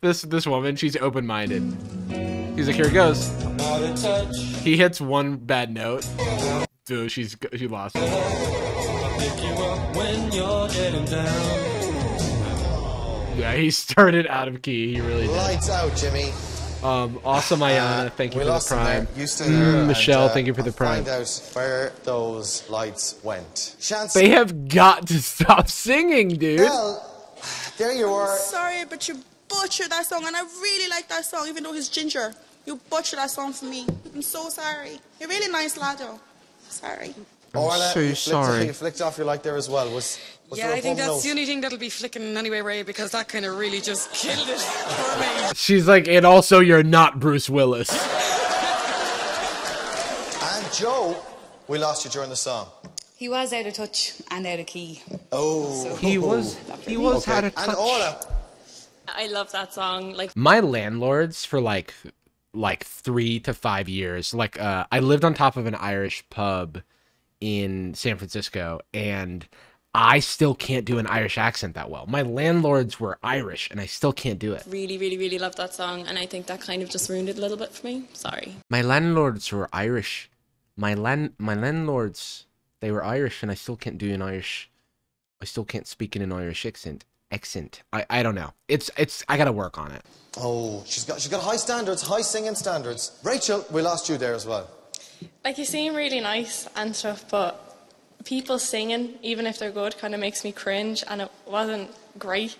This this woman, she's open minded. He's like, here it goes. I'm out of touch. He hits one bad note. Dude, she's she lost it. I pick you up when you're getting down. Yeah, he [LAUGHS] started out of key. He really did. Lights out, Jimmy. Um, awesome, Ayana. Thank you we for the lost him there. prime. Mm, there. and, Michelle, uh, thank you for the prime. Find out where those lights went. Chance. They have got to [LAUGHS] stop singing, dude. Well, there you are. Sorry, but you butchered that song, and I really like that song, even though he's ginger. You butchered that song for me. I'm so sorry. You're really nice, lad, though. Sorry. Orla, so you flicked- sorry. You flicked off your light there as well. Was, was yeah, there a I think that's note? the only thing that'll be flicking anyway, Ray, because that kind of really just [LAUGHS] killed it for me. She's like, and also you're not Bruce Willis. And Joe, we lost you during the song. He was out of touch and out of key. Oh. He was- he was out of And touch. Orla, I love that song. Like, my landlords for like like three to five years like uh i lived on top of an irish pub in san francisco and I still can't do an Irish accent that well. My landlords were Irish, and I still can't do it. Really, really, really love that song, and I think that kind of just ruined it a little bit for me. Sorry. My landlords were Irish. My land my landlords they were Irish, and I still can't do an Irish. I still can't speak in an Irish accent. Accent. I I don't know. It's it's. I gotta work on it. Oh, she's got she's got high standards, high singing standards. Rachel, we lost you there as well. Like you seem really nice and stuff, but people singing, even if they're good, kind of makes me cringe, and it wasn't great.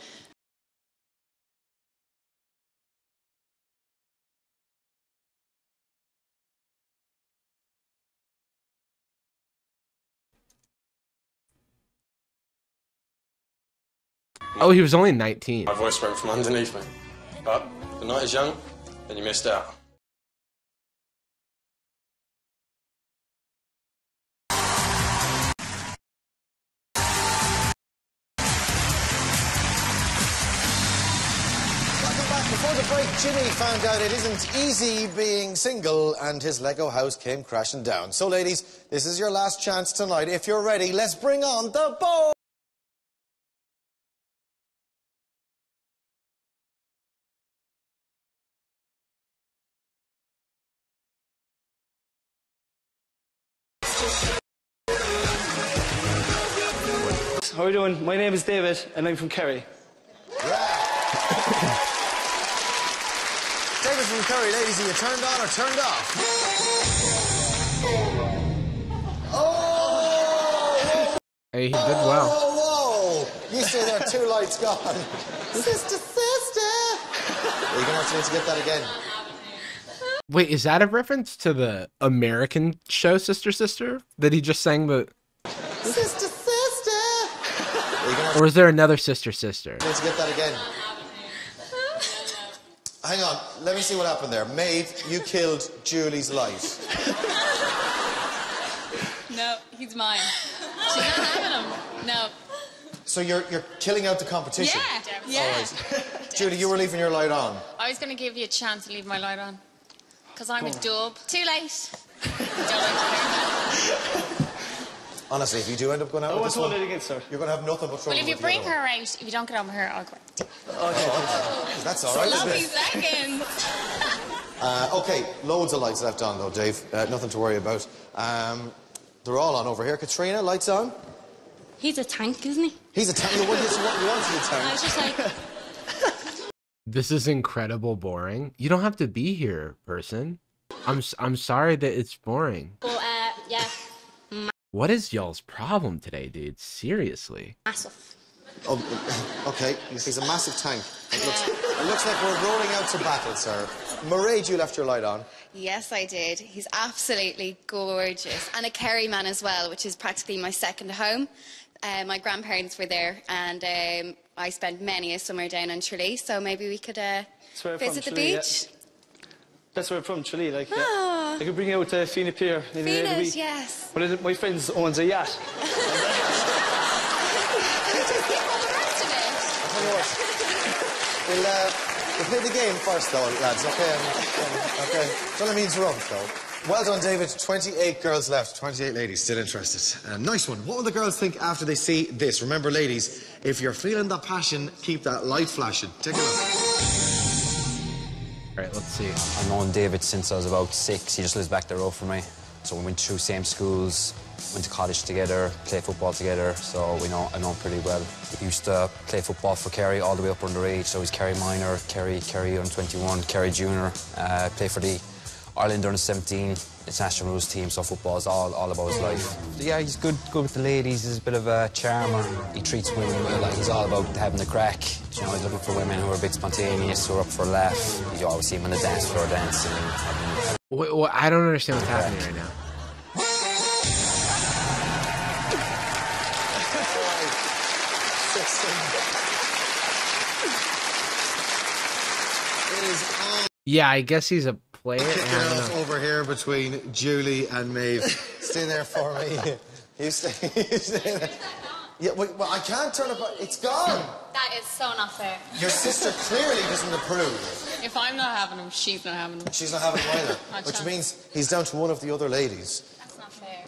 Oh, he was only 19. My voice went from underneath me. But the night is young, and you missed out. Before the break, Jimmy found out it isn't easy being single, and his Lego house came crashing down. So, ladies, this is your last chance tonight. If you're ready, let's bring on the boy. How are you doing? My name is David, and I'm from Kerry. David from Kerry, ladies, are you turned on or turned off? Oh! Hey, he did well. Whoa, whoa! You stay there, are two lights gone. sister, sister! You're gonna have to need to get that again. Wait, is that a reference to the American show Sister Sister that he just sang the Sister, sister! You're gonna have or is there another Sister Sister? to need to get that again. Hang on, let me see what happened there. Maeve, you killed Julie's light. No, he's mine. She's not having him. No. So you're you're killing out the competition. Yeah, yeah. All right. Julie, you were leaving your light on. I was going to give you a chance to leave my light on. Because I'm a Go dub. Too late. [LAUGHS] Honestly, if you do end up going out Oh, with what's this all one, it against her? you're going to have nothing but trouble Well, if you with bring other her out, if you don't get over her, I'll go. one. [LAUGHS] That's all right, isn't Lovely it? seconds. [LAUGHS] Uh, okay, loads of lights left on though, Dave. Uh, nothing to worry about. Um, they're all on over here. Katrina, lights on. He's a tank, isn't he? He's a tank. You want, you want, you want to be a I tank. was just like, [LAUGHS] This is incredible boring. You don't have to be here, person. I'm s- I'm sorry that it's boring. but uh, yeah, What is y'all's problem today, dude? Seriously. massive. Oh, [LAUGHS] okay, he's a massive tank. It looks, it looks like we're rolling out to battle, sir. Mairead, you left your light on. Yes, I did. He's absolutely gorgeous. And a Kerry man as well, which is practically my second home. Uh, my grandparents were there, and um, I spent many a summer down on Tralee, so maybe we could uh, That's where I'm from, visit the beach. yeah. Beach. That's where I'm from, Tralee. Like, yeah. Ah. I could bring you out to Fenit Pier maybe every Venus, week. yes. But it- my friend owns a yacht. Tell you what, we'll, uh, we'll play the game first, though, lads, okay? Um, okay. Don't let me interrupt, though. Well done, David. 28 girls left, 28 ladies still interested. Uh, nice one. What will the girls think after they see this? Remember, ladies, if you're feeling that passion, keep that light flashing. Take a look. Right, let's see. I've known David since I was about six. He just lives back the road from me. So we went through same schools, went to college together, played football together. So we know I know him pretty well. He used to play football for Kerry all the way up underage. So he's Kerry minor, Kerry, Kerry under 21, Kerry junior. Uh, played for the Ireland under 17 international rules team. So football is all, all about his life. Yeah, he's good, good with the ladies. He's a bit of a charmer. He treats women well. Like he's all about having the crack. You know, he's looking for women who are a bit spontaneous, who are up for a laugh. You always see him on the dance floor dancing. having- Wait, wait, I don't understand what's happening right now. It is on Yeah, I guess he's a player. I don't off over here between Julie and Maeve. stay there for me. You stay, [LAUGHS] you stay there. Yeah, wait, well, I can't turn it back. It's gone. That is so not fair. Your sister clearly doesn't approve. If I'm not having him, she's not having him. She's not having him either. Not Which chance. means he's down to one of the other ladies. That's not fair.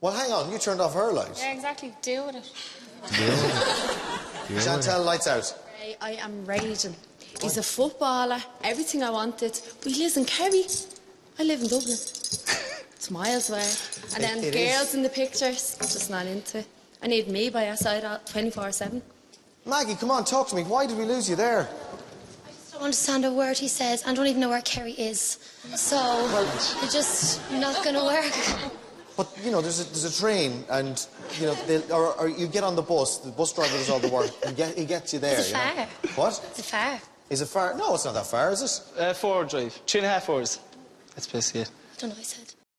Well, hang on. You turned off her lights. Yeah, exactly. Deal with it. Chantel, lights out. I am raging. He's a footballer, everything I wanted, but he lives in Kerry. I live in Dublin. It's miles away. And then It- it girls is. in the pictures, just not into it. I need me by your side 24 7. Maggie, come on, talk to me. Why did we lose you there? I just don't understand a word he says. I don't even know where Kerry is. So it's just not going to work. But you know, there's a, there's a train, and you know, they'll- or, or you get on the bus. The bus driver does all the work. He, get, he gets you there. Is it you know? far? What? Is it far? Is it far? No, it's not that far, is it? Uh, four hour drive. Three and a half hours. That's basically it. I don't know what I said. [LAUGHS]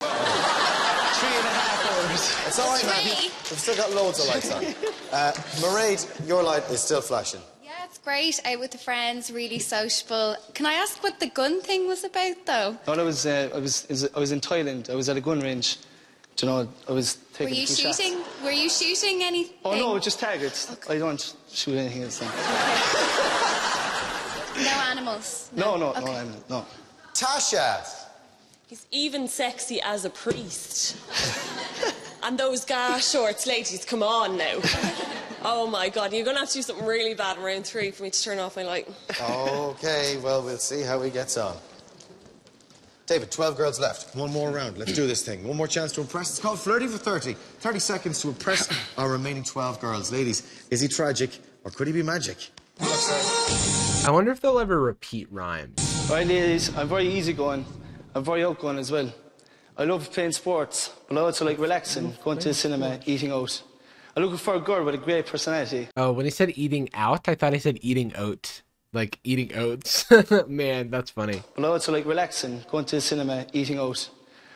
Three and a half hours. It's all right, Maggie. We've still got loads of lights on. [LAUGHS] Uh, Mairead, your light is still flashing. Yeah, it's great. Out with the friends, really sociable. Can I ask what the gun thing was about, though? No, I was, uh, I was, I was in Thailand. I was at a gun range. Do you know, I was taking Were taking you a few shots. shooting? Were you shooting anything? Oh no, just targets. I don't shoot anything else. [LAUGHS] then. No animals. No, no, no, I'm, no. Tasha. He's even sexy as a priest. [LAUGHS] and those gas shorts, ladies, come on now. Oh my god, you're gonna have to do something really bad in round three for me to turn off my light. Okay, well, we'll see how he gets on. David, 12 girls left. One more round. Let's do this thing. One more chance to impress. It's called Flirty for 30. 30 seconds to impress our remaining 12 girls. Ladies, is he tragic or could he be magic? I wonder if they'll ever repeat rhymes. Right, ladies, I'm very easygoing. I'm very outgoing as well. I love playing sports, but I also like relaxing, going to the cinema, eating out. I'm looking for a girl with a great personality. Oh, when he said eating out, I thought he said eating oat. Like eating oats. [LAUGHS] Man, that's funny. But I also like relaxing, going to the cinema, eating out.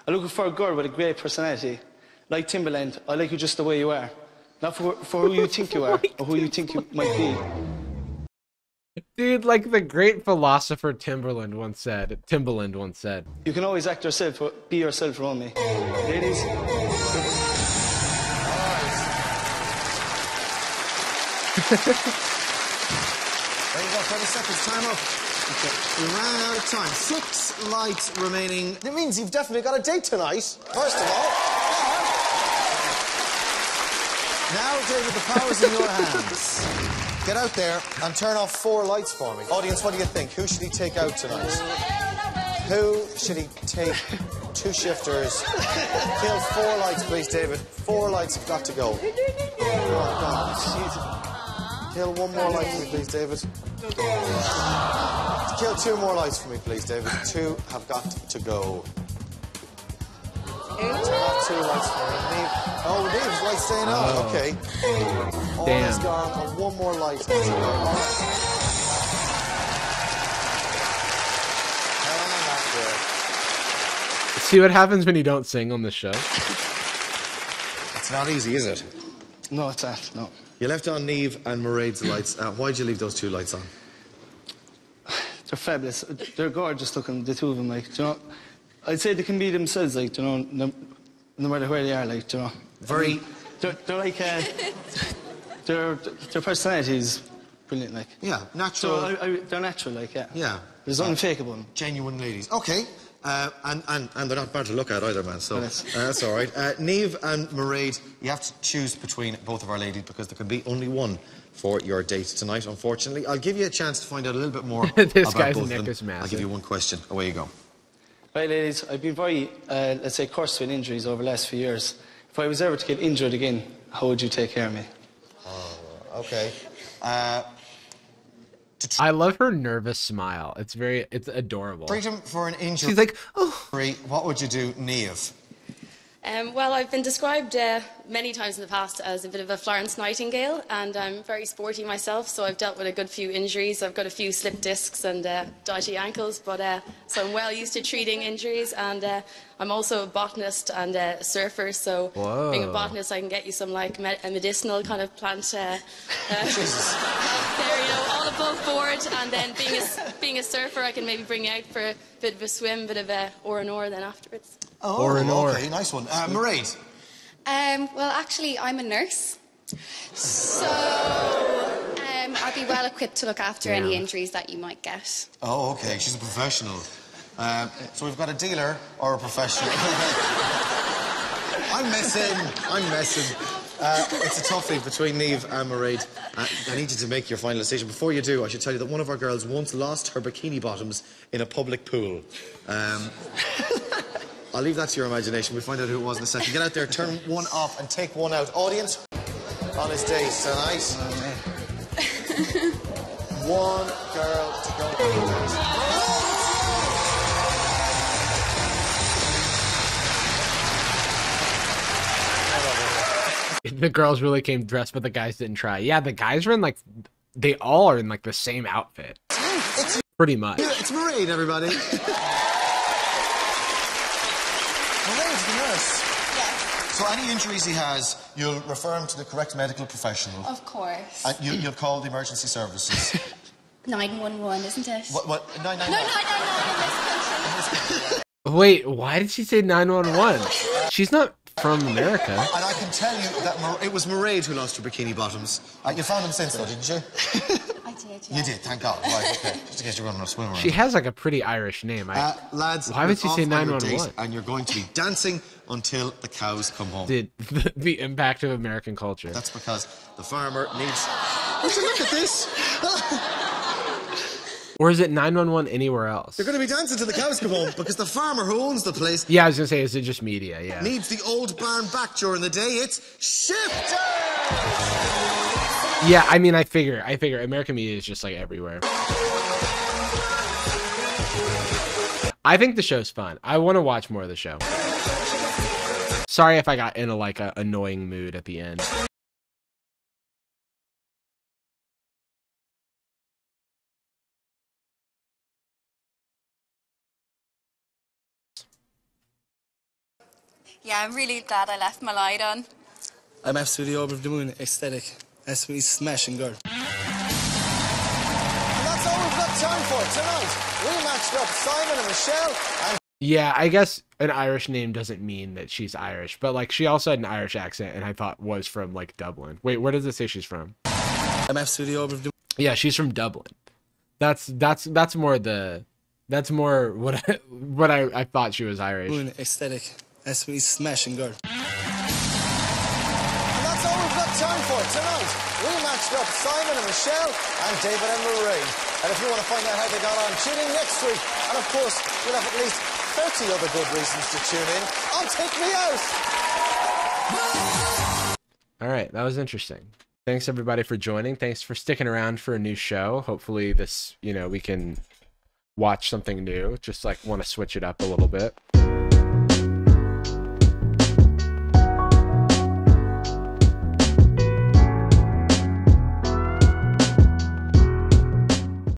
I'm looking for a girl with a great personality. Like Timberland, I like you just the way you are. Not for, for who you think you [LAUGHS] are, or who you think you might be. Dude, like the great philosopher Timberland once said. Timberland once said. You can always act yourself, be yourself around me. Ladies, There you go, 30 seconds, time up. We ran out of time. Six lights remaining. It means you've definitely got a date tonight, first of all. Now, David, the power's in your [LAUGHS] hands. Get out there and turn off four lights for me. Audience, what do you think? Who should he take out tonight? Who should he take? [LAUGHS] Two shifters. Kill four lights, please, David. Four lights have got to go. Oh, God. Kill one more light for me, please, David. Kill two more lights for me, please, David. Two have got to go. Turn off two lights for me. Neve. Oh, Neve's light staying on. Oh. Okay. All Damn. is gone, and one more light has. All right. And that's it. See what happens when you don't sing on this show? It's not easy, is it? no, it's not. no. You left on Neve and Mairead's lights. Uh, why'd you leave those two lights on? [SIGHS] They're fabulous. They're gorgeous looking, the two of them, like, do you know. I'd say they can be themselves, like, do you know, no, no matter where they are, like, you know. Very- I mean, they're, they're like, uh, [LAUGHS] their, their personality is brilliant, like. Yeah, natural. So I, I, they're natural, like, yeah. Yeah. There's nothing fake about. Genuine ladies. Okay. Uh, and, and, and they're not bad to look at either, man. So uh, that's all right. Uh, Neve and Mairead, you have to choose between both of our ladies because there can be only one for your date tonight, unfortunately. I'll give you a chance to find out a little bit more [LAUGHS] This about guy's both neck of them. is massive. I'll give you one question. Away you go. Right, ladies, I've been very, uh, let's say, cursed with injuries over the last few years. If I was ever to get injured again, how would you take care of me? Oh, okay. Uh, I love her nervous smile. It's very, it's adorable. freedom for an injury. She's like, oh. What would you do, Neve? Um, well, I've been described uh, many times in the past as a bit of a Florence Nightingale, and I'm very sporty myself, so I've dealt with a good few injuries. I've got a few slip discs and uh, dodgy ankles, but uh, so I'm well used to treating injuries, and uh, I'm also a botanist and a surfer. So Whoa. being a botanist, I can get you some like me- a medicinal kind of plant. Uh, uh, [LAUGHS] [LAUGHS] there, you know, all above board, and then being a, being a surfer, I can maybe bring you out for a bit of a swim, bit of a or an oar then afterwards. Oh, Or an or. okay, nice one. Uh, Mairead. Um, well, actually, I'm a nurse. So um, I'll be well equipped to look after any injuries that you might get. Oh, okay. She's a professional. Uh, so we've got a dealer or a professional. [LAUGHS] I'm messing. I'm messing. Uh, it's a toughie between Neve and Mairead. Uh, I need you to make your final decision. Before you do, I should tell you that one of our girls once lost her bikini bottoms in a public pool. Um, I'll leave that to your imagination. We'll find out who it was in a second. Get out there, turn one off, and take one out. Audience, on his date tonight. one girl to go the girls really came dressed, but the guys didn't try. Yeah, the guys are in like, they all are in like the same outfit. It's, Pretty much. it's Mairead, everybody. Mairead, the nurse. So any injuries he has, you'll refer him to the correct medical professional. Of course. And you, you'll call the emergency services. [LAUGHS] 911, isn't it? what? What? Nine, nine, No, nine. 999 Wait, why did she say 911? She's not from America. And I can tell you that Mar- it was Mairead who lost her bikini bottoms. Uh, you found them since, though, didn't you? [LAUGHS] I did, You did, thank God. Right, okay. Just in case you're running a swim around. She has like a pretty Irish name. I, Uh, lads, why would you're she say on your date 911? And you're going to be dancing until the cows come home. Did [LAUGHS] the, the impact of American culture? That's because the farmer needs. Would you look at this? [LAUGHS] Or is it 911 anywhere else? They're going to be dancing to the cows come home because the farmer who owns the place Yeah, I was gonna say, is it just media? Yeah. needs the old barn back during the day. It's shifter! Yeah, I mean, I figure, I figure American media is just like everywhere. I think the show's fun. I want to watch more of the show. Sorry if I got in a like a annoying mood at the end. Yeah, I'm really glad I left my light on. I'm absolutely over the moon, ecstatic. Absolutely smashing girl. And that's all we've got time for tonight. We matched up Simon and Michelle and Yeah, I guess an Irish name doesn't mean that she's Irish, but like she also had an Irish accent, and I thought was from like Dublin. Wait, where does it say she's from? I'm absolutely over the Yeah, she's from Dublin. That's that's that's more the that's more what I, [LAUGHS] what I, I thought she was Irish. moon, ecstatic. Absolutely smashing girl. And that's all we've got time for tonight. We matched up Simon and Michelle and David and Marie. And if you want to find out how they got on, tune in next week. And of course, we'll have at least 30 other good reasons to tune in on Take Me Out. All right, that was interesting. Thanks everybody for joining. Thanks for sticking around for a new show. Hopefully this, you know, we can watch something new. Just like want to switch it up a little bit.